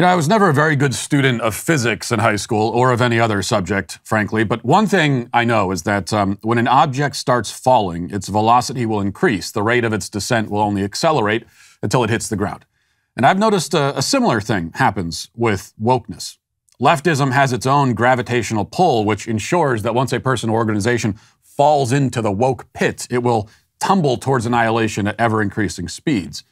You know, I was never a very good student of physics in high school or of any other subject, frankly. But one thing I know is that um, when an object starts falling, its velocity will increase. The rate of its descent will only accelerate until it hits the ground. And I've noticed a, a similar thing happens with wokeness. Leftism has its own gravitational pull, which ensures that once a person or organization falls into the woke pit, it will tumble towards annihilation at ever increasing speeds.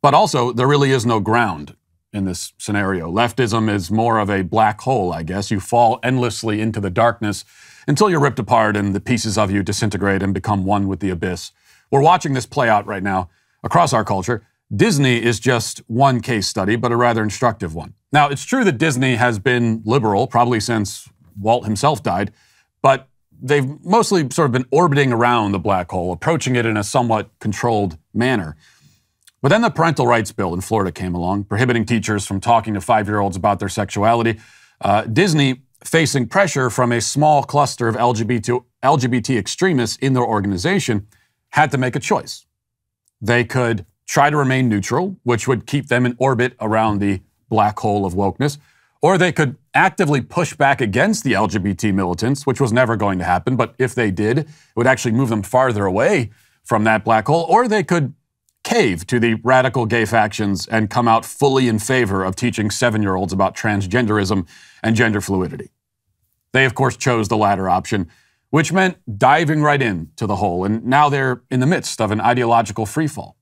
But also, there really is no ground in this scenario. Leftism is more of a black hole, I guess. You fall endlessly into the darkness until you're ripped apart and the pieces of you disintegrate and become one with the abyss. We're watching this play out right now across our culture. Disney is just one case study, but a rather instructive one. Now, it's true that Disney has been liberal probably since Walt himself died, but they've mostly sort of been orbiting around the black hole, approaching it in a somewhat controlled manner. But then the parental rights bill in Florida came along, prohibiting teachers from talking to five year olds about their sexuality. Uh, Disney, facing pressure from a small cluster of LGBT, LGBT extremists in their organization, had to make a choice. They could try to remain neutral, which would keep them in orbit around the black hole of wokeness, or they could actively push back against the LGBT militants, which was never going to happen. But if they did, it would actually move them farther away from that black hole, or they could cave to the radical gay factions and come out fully in favor of teaching seven year olds about transgenderism and gender fluidity. They, of course, chose the latter option, which meant diving right into the hole, and now they're in the midst of an ideological freefall.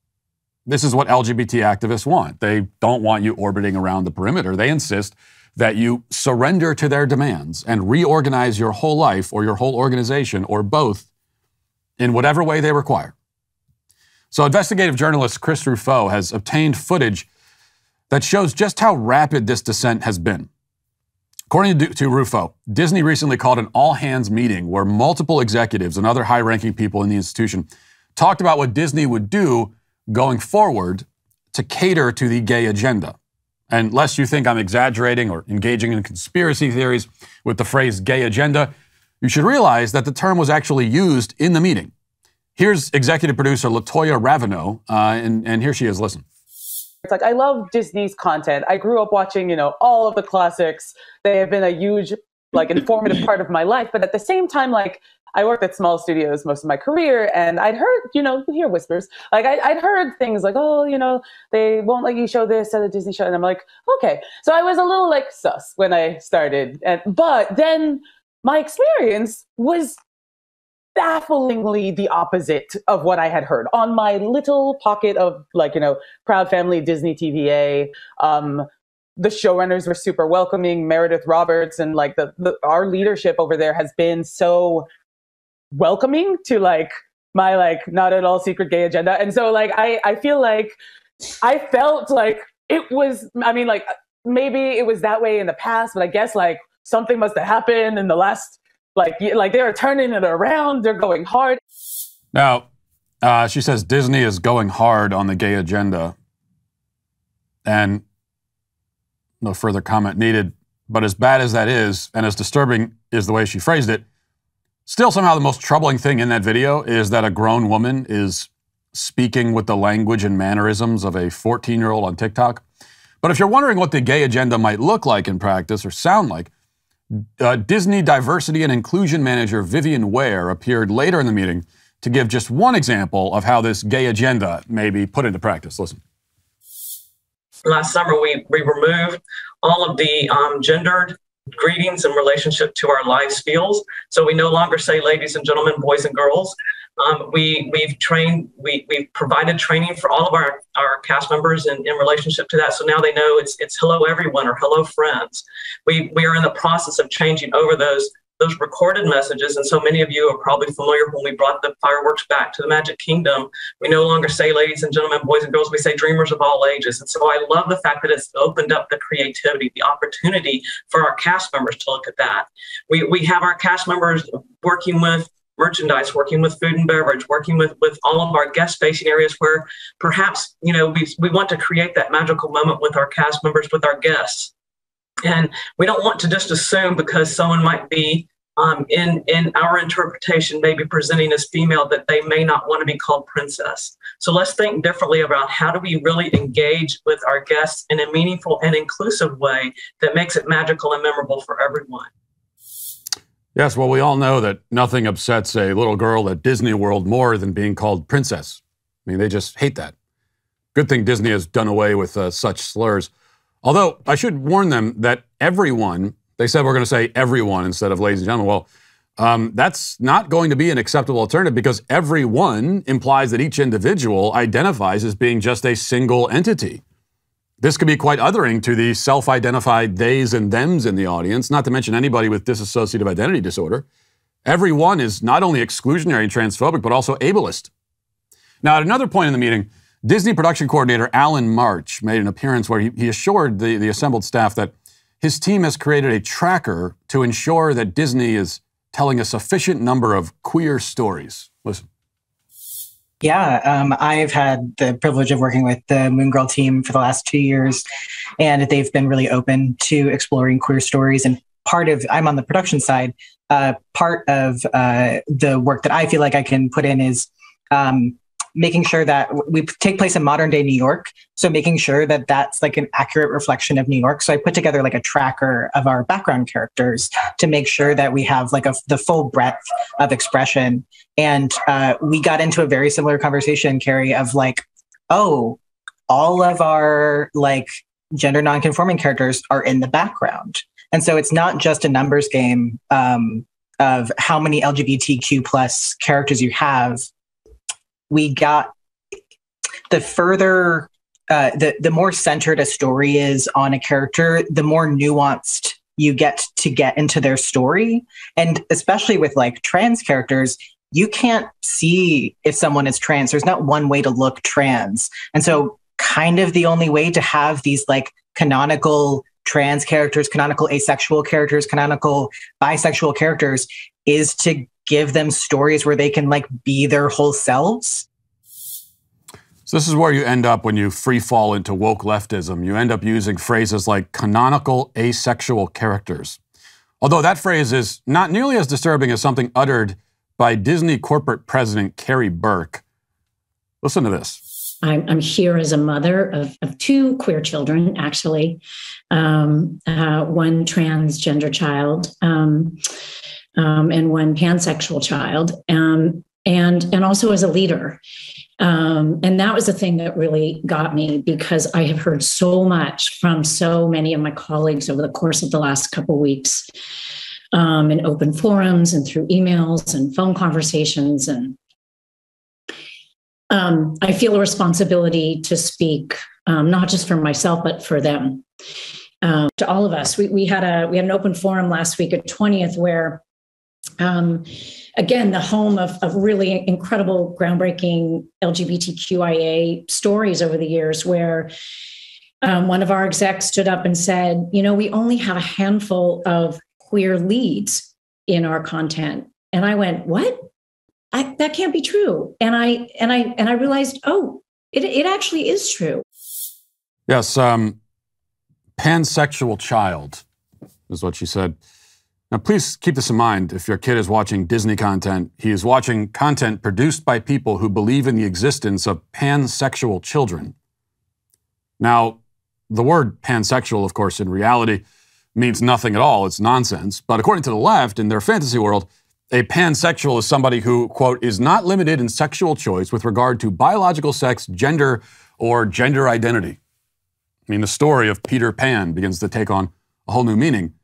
This is what LGBT activists want. They don't want you orbiting around the perimeter. They insist that you surrender to their demands and reorganize your whole life or your whole organization or both in whatever way they require. So, investigative journalist Chris Rufo has obtained footage that shows just how rapid this descent has been. According to, to Rufo, Disney recently called an all hands meeting where multiple executives and other high ranking people in the institution talked about what Disney would do going forward to cater to the gay agenda. And lest you think I'm exaggerating or engaging in conspiracy theories with the phrase gay agenda, you should realize that the term was actually used in the meeting. Here's executive producer Latoya Raveneau, uh, and, and here she is. Listen. It's like I love Disney's content. I grew up watching, you know, all of the classics. They have been a huge, like, informative part of my life. But at the same time, like, I worked at small studios most of my career, and I'd heard, you know, hear whispers. Like I, would heard things like, oh, you know, they won't let you show this at a Disney show, and I'm like, okay. So I was a little like sus when I started, and but then my experience was bafflingly the opposite of what I had heard on my little pocket of like, you know, Proud Family Disney TVA. Um, the showrunners were super welcoming. Meredith Roberts and like the, the our leadership over there has been so welcoming to like my like not at all secret gay agenda. And so like I I feel like I felt like it was I mean like maybe it was that way in the past, but I guess like something must have happened in the last like, like they're turning it around. They're going hard. Now, uh, she says Disney is going hard on the gay agenda, and no further comment needed. But as bad as that is, and as disturbing is the way she phrased it, still somehow the most troubling thing in that video is that a grown woman is speaking with the language and mannerisms of a 14 year old on TikTok. But if you're wondering what the gay agenda might look like in practice or sound like, uh, Disney diversity and inclusion manager Vivian Ware appeared later in the meeting to give just one example of how this gay agenda may be put into practice. Listen. Last summer, we, we removed all of the um, gendered greetings in relationship to our life skills. So we no longer say ladies and gentlemen, boys and girls. Um, we we've trained we we've provided training for all of our our cast members in, in relationship to that. So now they know it's it's hello everyone or hello friends. We we are in the process of changing over those those recorded messages. And so many of you are probably familiar when we brought the fireworks back to the Magic Kingdom. We no longer say ladies and gentlemen, boys and girls, we say dreamers of all ages. And so I love the fact that it's opened up the creativity, the opportunity for our cast members to look at that. We, we have our cast members working with merchandise, working with food and beverage, working with, with all of our guest facing areas where perhaps, you know, we, we want to create that magical moment with our cast members, with our guests. And we don't want to just assume because someone might be um, in in our interpretation maybe presenting as female that they may not want to be called princess so let's think differently about how do we really engage with our guests in a meaningful and inclusive way that makes it magical and memorable for everyone yes well we all know that nothing upsets a little girl at disney world more than being called princess i mean they just hate that good thing disney has done away with uh, such slurs although i should warn them that everyone they said we're going to say everyone instead of ladies and gentlemen. Well, um, that's not going to be an acceptable alternative because everyone implies that each individual identifies as being just a single entity. This could be quite othering to the self identified theys and thems in the audience, not to mention anybody with dissociative identity disorder. Everyone is not only exclusionary and transphobic, but also ableist. Now, at another point in the meeting, Disney production coordinator Alan March made an appearance where he, he assured the, the assembled staff that his team has created a tracker to ensure that Disney is telling a sufficient number of queer stories. Listen. Yeah, um, I've had the privilege of working with the Moon Girl team for the last two years, and they've been really open to exploring queer stories. And part of, I'm on the production side, uh, part of uh, the work that I feel like I can put in is um, making sure that we take place in modern day New York. So making sure that that's like an accurate reflection of New York. So I put together like a tracker of our background characters to make sure that we have like a, the full breadth of expression. And uh, we got into a very similar conversation, Karey, of like, oh, all of our like gender nonconforming characters are in the background. And so it's not just a numbers game um, of how many LGBTQ plus characters you have we got the further uh, the the more centered a story is on a character, the more nuanced you get to get into their story, and especially with like trans characters, you can't see if someone is trans. There's not one way to look trans, and so kind of the only way to have these like canonical trans characters, canonical asexual characters, canonical bisexual characters is to give them stories where they can like be their whole selves. So this is where you end up when you free fall into woke leftism. You end up using phrases like canonical asexual characters. Although that phrase is not nearly as disturbing as something uttered by Disney corporate president Karey Burke. Listen to this. I'm, I'm here as a mother of, of two queer children, actually, um, uh, one transgender child. Um, um, and one pansexual child, um, and and also as a leader. Um, and that was the thing that really got me because I have heard so much from so many of my colleagues over the course of the last couple of weeks um, in open forums and through emails and phone conversations. And um, I feel a responsibility to speak um, not just for myself, but for them. Um, to all of us, we, we had a we had an open forum last week at 20th where um, again, the home of, of really incredible, groundbreaking LGBTQIA stories over the years, where um, one of our execs stood up and said, you know, we only have a handful of queer leads in our content. And I went, what? I, that can't be true. And I and I and I realized, oh, it, it actually is true. Yes, um, pansexual child is what she said. Now, please keep this in mind if your kid is watching Disney content. He is watching content produced by people who believe in the existence of pansexual children. Now, the word pansexual, of course, in reality means nothing at all. It's nonsense. But according to the left, in their fantasy world, a pansexual is somebody who, quote, is not limited in sexual choice with regard to biological sex, gender, or gender identity. I mean, the story of Peter Pan begins to take on a whole new meaning.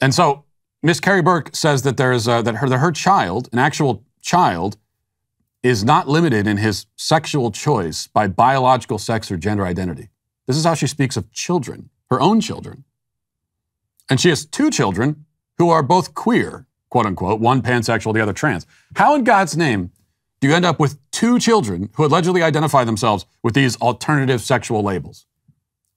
And so Miss Karey Burke says that there is a, that her that her child, an actual child, is not limited in his sexual choice by biological sex or gender identity. This is how she speaks of children, her own children. And she has two children who are both queer, quote unquote, one pansexual, the other trans. How in God's name do you end up with two children who allegedly identify themselves with these alternative sexual labels?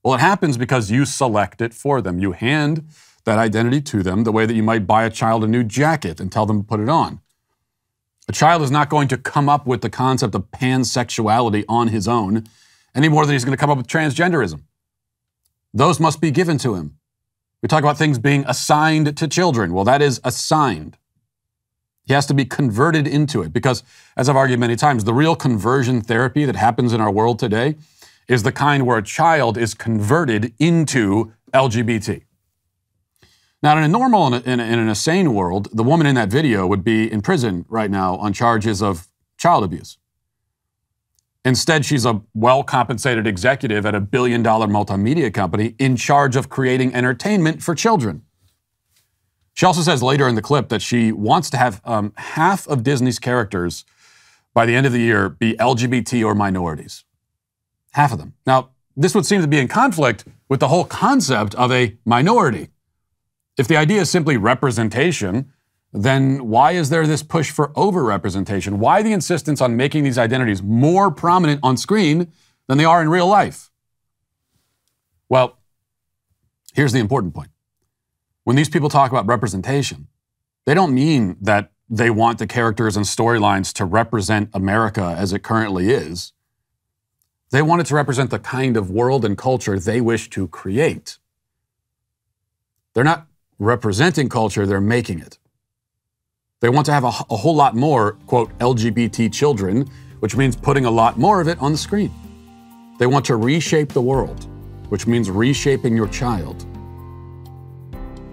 Well, it happens because you select it for them. You hand that identity to them the way that you might buy a child a new jacket and tell them to put it on. A child is not going to come up with the concept of pansexuality on his own any more than he's going to come up with transgenderism. Those must be given to him. We talk about things being assigned to children. Well, that is assigned. He has to be converted into it because, as I've argued many times, the real conversion therapy that happens in our world today is the kind where a child is converted into LGBT. Now, in a normal and in, in, an insane world, the woman in that video would be in prison right now on charges of child abuse. Instead, she's a well compensated executive at a billion dollar multimedia company in charge of creating entertainment for children. She also says later in the clip that she wants to have um, half of Disney's characters by the end of the year be LGBT or minorities. Half of them. Now, this would seem to be in conflict with the whole concept of a minority. If the idea is simply representation, then why is there this push for overrepresentation? Why the insistence on making these identities more prominent on screen than they are in real life? Well, here's the important point. When these people talk about representation, they don't mean that they want the characters and storylines to represent America as it currently is. They want it to represent the kind of world and culture they wish to create. They're not representing culture, they're making it. They want to have a, a, whole lot more, quote, LGBT children, which means putting a lot more of it on the screen. They want to reshape the world, which means reshaping your child.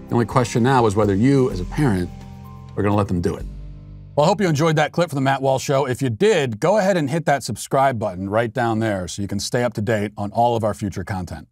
The only question now is whether you, as a parent, are going to let them do it. Well, I hope you enjoyed that clip from the Matt Walsh Show. If you did, go ahead and hit that subscribe button right down there so you can stay up to date on all of our future content.